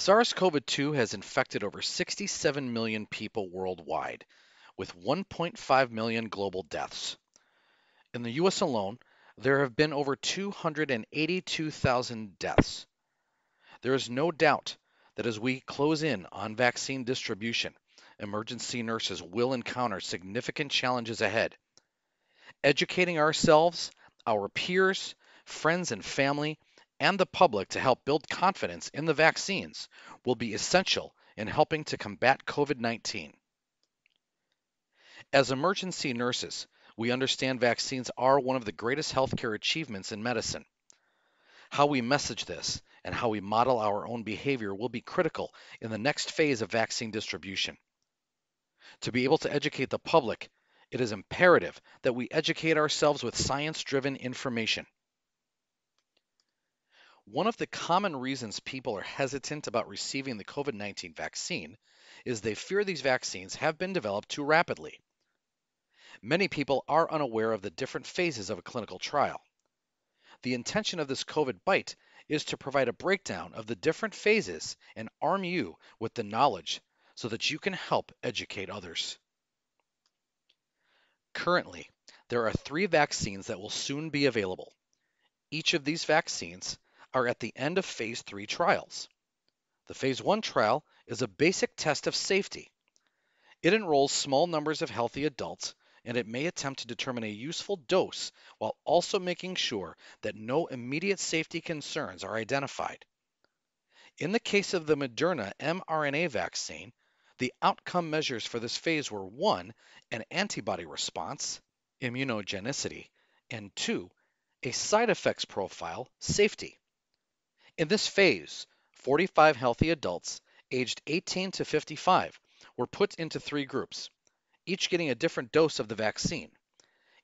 SARS CoV 2 has infected over 67 million people worldwide, with 1.5 million global deaths. In the US alone, there have been over 282,000 deaths. There is no doubt that as we close in on vaccine distribution, emergency nurses will encounter significant challenges ahead. Educating ourselves, our peers, friends, and family, and the public to help build confidence in the vaccines will be essential in helping to combat COVID 19. As emergency nurses, we understand vaccines are one of the greatest healthcare achievements in medicine. How we message this and how we model our own behavior will be critical in the next phase of vaccine distribution. To be able to educate the public, it is imperative that we educate ourselves with science driven information. One of the common reasons people are hesitant about receiving the COVID 19 vaccine is they fear these vaccines have been developed too rapidly. Many people are unaware of the different phases of a clinical trial. The intention of this COVID Byte is to provide a breakdown of the different phases and arm you with the knowledge so that you can help educate others. Currently, there are three vaccines that will soon be available. Each of these vaccines are at the end of phase 3 trials. The phase 1 trial is a basic test of safety. It enrolls small numbers of healthy adults and it may attempt to determine a useful dose while also making sure that no immediate safety concerns are identified. In the case of the Moderna mRNA vaccine, the outcome measures for this phase were 1. An antibody response, immunogenicity, and 2. A side effects profile, safety. In this phase, 45 healthy adults aged 18 to 55 were put into three groups, each getting a different dose of the vaccine.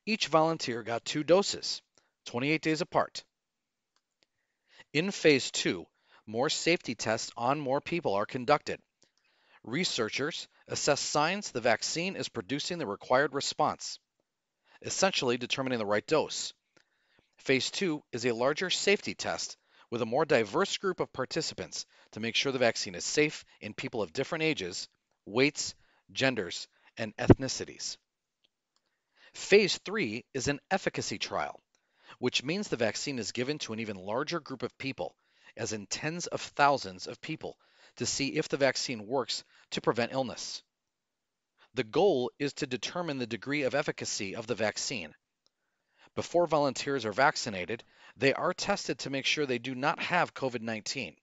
Each volunteer got two doses, 28 days apart. In phase 2, more safety tests on more people are conducted. Researchers assess signs the vaccine is producing the required response, essentially determining the right dose. Phase 2 is a larger safety test with a more diverse group of participants to make sure the vaccine is safe in people of different ages, weights, genders, and ethnicities. Phase 3 is an efficacy trial, which means the vaccine is given to an even larger group of people, as in tens of thousands of people, to see if the vaccine works to prevent illness. The goal is to determine the degree of efficacy of the vaccine. Before volunteers are vaccinated, they are tested to make sure they do not have COVID 19.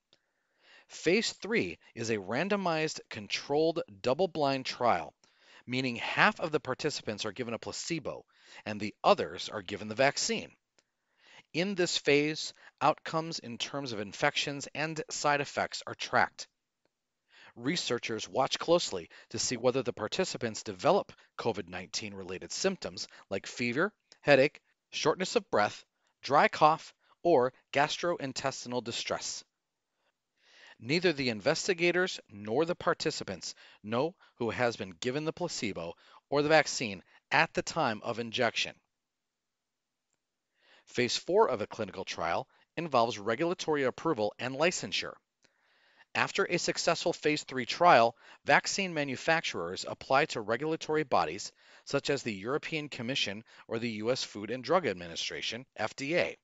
Phase 3 is a randomized, controlled, double blind trial, meaning half of the participants are given a placebo and the others are given the vaccine. In this phase, outcomes in terms of infections and side effects are tracked. Researchers watch closely to see whether the participants develop COVID 19 related symptoms like fever, headache, shortness of breath, dry cough, or gastrointestinal distress. Neither the investigators nor the participants know who has been given the placebo or the vaccine at the time of injection. Phase 4 of a clinical trial involves regulatory approval and licensure. After a successful phase 3 trial, vaccine manufacturers apply to regulatory bodies such as the European Commission or the U.S. Food and Drug Administration, FDA.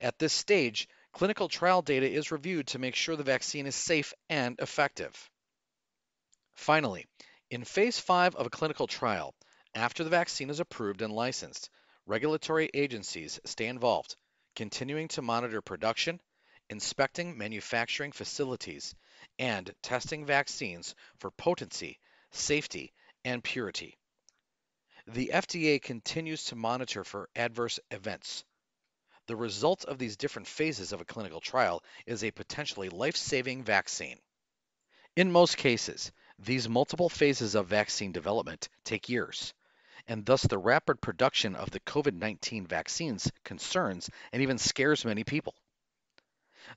At this stage, clinical trial data is reviewed to make sure the vaccine is safe and effective. Finally, in phase 5 of a clinical trial, after the vaccine is approved and licensed, regulatory agencies stay involved, continuing to monitor production, inspecting manufacturing facilities, and testing vaccines for potency, safety, and purity. The FDA continues to monitor for adverse events. The result of these different phases of a clinical trial is a potentially life saving vaccine. In most cases, these multiple phases of vaccine development take years, and thus the rapid production of the COVID 19 vaccines concerns and even scares many people.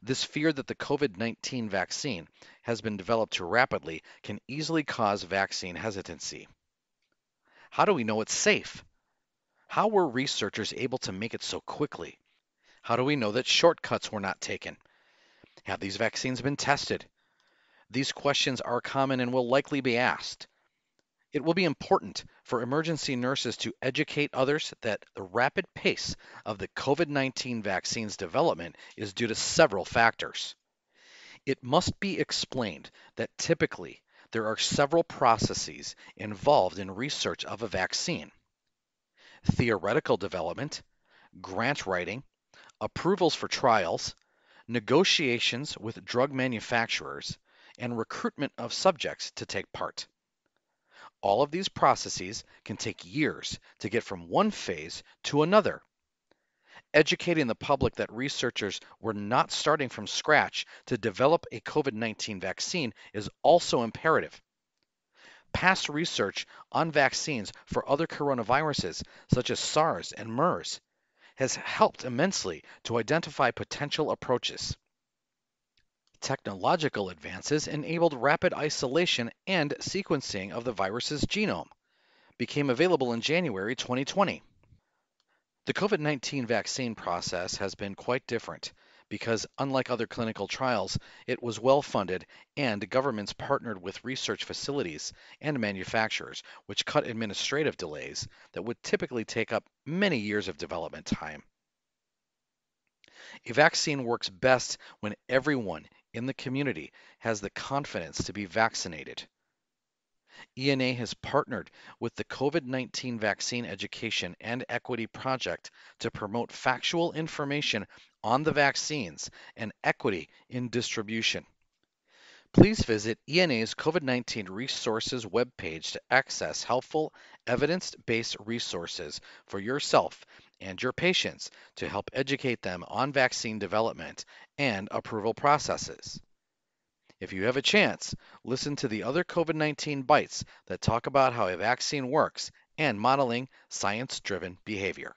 This fear that the COVID 19 vaccine has been developed too rapidly can easily cause vaccine hesitancy. How do we know it's safe? How were researchers able to make it so quickly? How do we know that shortcuts were not taken? Have these vaccines been tested? These questions are common and will likely be asked. It will be important for emergency nurses to educate others that the rapid pace of the COVID 19 vaccine's development is due to several factors. It must be explained that typically there are several processes involved in research of a vaccine theoretical development, grant writing, approvals for trials, negotiations with drug manufacturers, and recruitment of subjects to take part. All of these processes can take years to get from one phase to another. Educating the public that researchers were not starting from scratch to develop a COVID 19 vaccine is also imperative. Past research on vaccines for other coronaviruses, such as SARS and MERS, has helped immensely to identify potential approaches. Technological advances enabled rapid isolation and sequencing of the virus's genome, became available in January 2020. The COVID 19 vaccine process has been quite different because, unlike other clinical trials, it was well funded and governments partnered with research facilities and manufacturers, which cut administrative delays that would typically take up many years of development time. A vaccine works best when everyone in the community has the confidence to be vaccinated. ENA has partnered with the COVID 19 Vaccine Education and Equity Project to promote factual information on the vaccines and equity in distribution. Please visit ENA's COVID 19 resources webpage to access helpful, evidence based resources for yourself and your patients to help educate them on vaccine development and approval processes. If you have a chance, listen to the other COVID 19 Bytes that talk about how a vaccine works and modeling science driven behavior.